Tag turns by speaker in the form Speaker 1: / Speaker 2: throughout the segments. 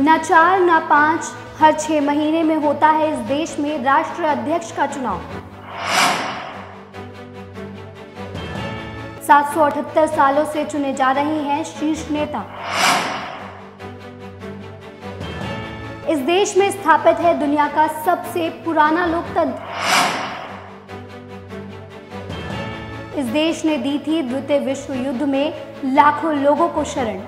Speaker 1: न चार, न पाँच, हर छः महीने में होता है इस देश में राष्ट्र अध्यक्ष का चुनाव। 778 सालों से चुने जा रहे हैं शीर्ष नेता। इस देश में स्थापित है दुनिया का सबसे पुराना लोकतंत्र। इस देश ने दी थी द्वितीय विश्व युद्ध में लाखों लोगों को शरण।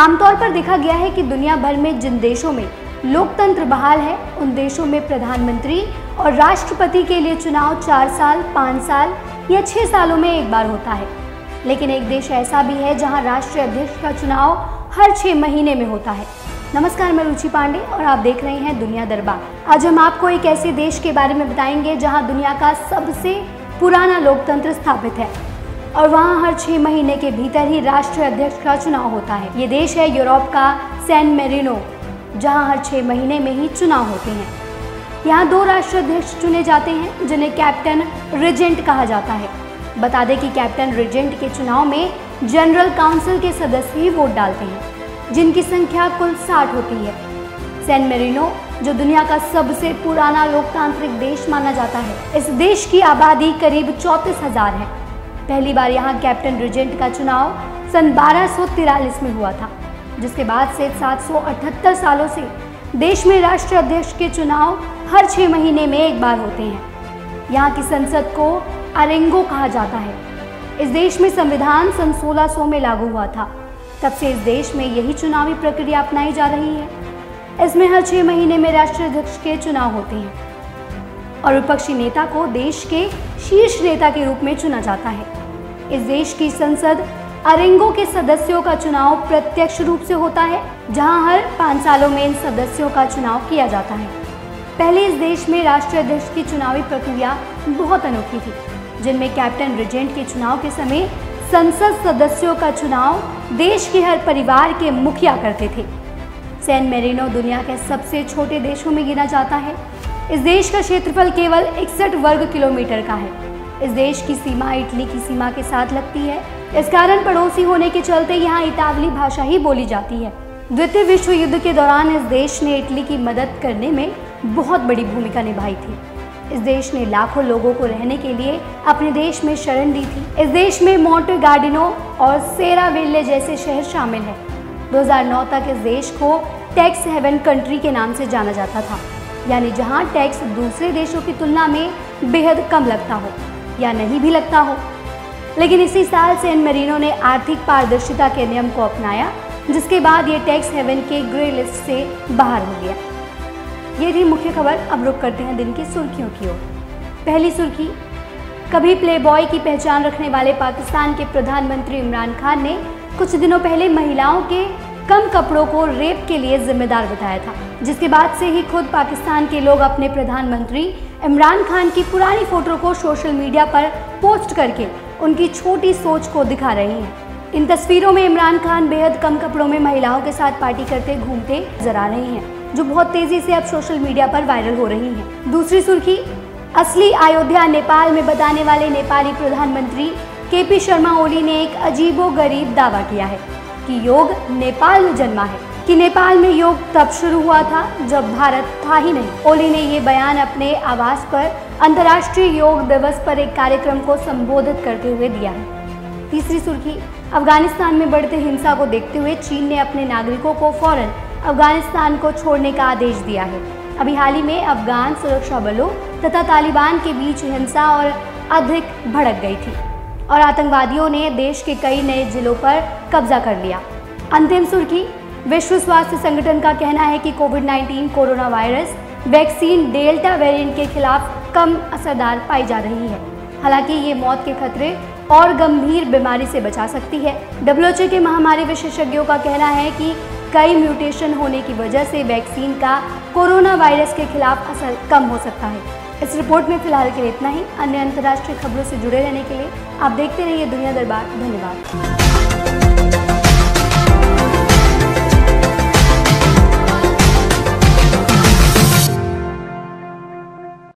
Speaker 1: आमतौर पर देखा गया है कि दुनिया भर में जिन देशों में लोकतंत्र बहाल है, उन देशों में प्रधानमंत्री और राष्ट्रपति के लिए चुनाव चार साल, पाँच साल या छः सालों में एक बार होता है। लेकिन एक देश ऐसा भी है जहाँ राष्ट्रीय अध्यक्ष का चुनाव हर छः महीने में होता है। नमस्कार, मैं रुचि पांडे और आप देख रहे हैं दुनिया दरबार। आज हम आपको एक ऐसे देश के बारे में बताएँगे जहाँ दुनिया का सबसे पुराना लोकतंत्र स्थापित है। और वहाँ हर छः महीने के भीतर ही राष्ट्रीय अध्यक्ष का चुनाव होता है। ये देश है यूरोप का सैन मेरिनो, जहाँ हर छः महीने में ही चुनाव होते हैं। यहाँ दो राष्ट्राध्यक्ष चुने जाते हैं, जिन्हें कैप्टन रिजेंट कहा जाता है। बता दें कि कैप्टन रिजेंट के चुनाव में जनरल काउंसिल के सदस्य ही वोट डालते हैं, जिनकी संख्या कुल साठ होती है। सैन मेरिनो, जो दुनिया का सबसे पुराना लोकतांत्रिक देश माना जाता है, इस देश की आबादी करीब चौंतीस हज़ार है। पहली बार यहाँ कैप्टन रिजेंट का चुनाव सन बारह में हुआ था, जिसके बाद से 778 सालों से देश में राष्ट्र अध्यक्ष के चुनाव हर छः महीने में एक बार होते हैं। यहाँ की संसद को अरेंगो कहा जाता है। इस देश में संविधान सन 1600 में लागू हुआ था। तब से इस देश में यही चुनावी प्रक्रिया अपनाई जा रही है। इसमें हर छः महीने में राष्ट्र अध्यक्ष के चुनाव होते हैं। और विपक्षी नेता को देश के शीर्ष नेता के रूप में चुना जाता है। इस देश की संसद अरेंगो के सदस्यों का चुनाव प्रत्यक्ष रूप से होता है, जहाँ हर पाँच सालों में इन सदस्यों का चुनाव किया जाता है। पहले इस देश में राष्ट्रीय अध्यक्ष की चुनावी प्रक्रिया बहुत अनोखी थी, जिनमें कैप्टन रिजेंट के चुनाव के समय संसद सदस्यों का चुनाव देश के हर परिवार के मुखिया करते थे। सैन मेरिनो दुनिया के सबसे छोटे देशों में गिना जाता है इस देश का क्षेत्रफल केवल इकसठ वर्ग किलोमीटर का है। इस देश की सीमा इटली की सीमा के साथ लगती है। इस कारण पड़ोसी होने के चलते यहाँ इतावली भाषा ही बोली जाती है। द्वितीय विश्व युद्ध के दौरान इस देश ने इटली की मदद करने में बहुत बड़ी भूमिका निभाई थी। इस देश ने लाखों लोगों को रहने के लिए अपने देश में शरण दी थी। इस देश में मोटे गार्डिनो और सेरा सेरावेल्ले जैसे शहर शामिल हैं। 2009 तक इस देश को टैक्स हेवन कंट्री के नाम से जाना जाता था। यानी जहाँ टैक्स दूसरे देशों की तुलना में बेहद कम लगता हो, या नहीं भी लगता हो। लेकिन इसी साल सैन मेरिनो ने आर्थिक पारदर्शिता के नियम को अपनाया, जिसके बाद ये टैक्स हेवन के ग्रे लिस्ट से बाहर हो गया। ये थी मुख्य खबर, अब रुक करते हैं दिन की सुर्खियों की ओर। पहली सुर्खी, कभी प्लेबॉय की पहचान रखने वाले पाकिस्तान के प्रधानमंत्री इमरान खान ने कुछ दिनों पहले महिलाओं के कम कपड़ों को रेप के लिए जिम्मेदार बताया था, जिसके बाद से ही खुद पाकिस्तान के लोग अपने प्रधानमंत्री इमरान खान की पुरानी फ़ोटो को सोशल मीडिया पर पोस्ट करके उनकी छोटी सोच को दिखा रहे हैं। इन तस्वीरों में इमरान खान बेहद कम कपड़ों में महिलाओं के साथ पार्टी करते घूमते नज़र आ रहे हैं, जो बहुत तेज़ी से अब सोशल मीडिया पर वायरल हो रही हैं। दूसरी सुर्खी, असली अयोध्या नेपाल में बताने वाले नेपाली प्रधानमंत्री के पी शर्मा ओली ने एक अजीबो गरीब दावा किया है। कि योग नेपाल में जन्मा है। कि नेपाल में योग तब शुरू हुआ था जब भारत था ही नहीं। ओली ने ये बयान अपने आवास पर अंतर्राष्ट्रीय योग दिवस पर एक कार्यक्रम को संबोधित करते हुए दिया है। तीसरी सुर्खी, अफ़गानिस्तान में बढ़ते हिंसा को देखते हुए चीन ने अपने नागरिकों को फ़ौरन अफ़गानिस्तान को छोड़ने का आदेश दिया है। अभी हाल ही में अफगान सुरक्षा बलों तथा तालिबान के बीच हिंसा और अधिक भड़क गई थी। और आतंकवादियों ने देश के कई नए जिलों पर कब्जा कर लिया। अंतिम सुर्खी, विश्व स्वास्थ्य संगठन का कहना है कि COVID 19 corona virus vaccine delta variant के खिलाफ कम असरदार पाई जा रही है। हालाँकि ये मौत के खतरे और गंभीर बीमारी से बचा सकती है। डब्ल्यूएचओ के महामारी विशेषज्ञों का कहना है कि कई म्यूटेशन होने की वजह से वैक्सीन का कोरोना वायरस के खिलाफ असर कम हो सकता है। इस रिपोर्ट में फ़िलहाल के लिए इतना ही। अन्य अंतर्राष्ट्रीय खबरों से जुड़े रहने के लिए आप देखते रहिए दुनिया दरबार। धन्यवाद।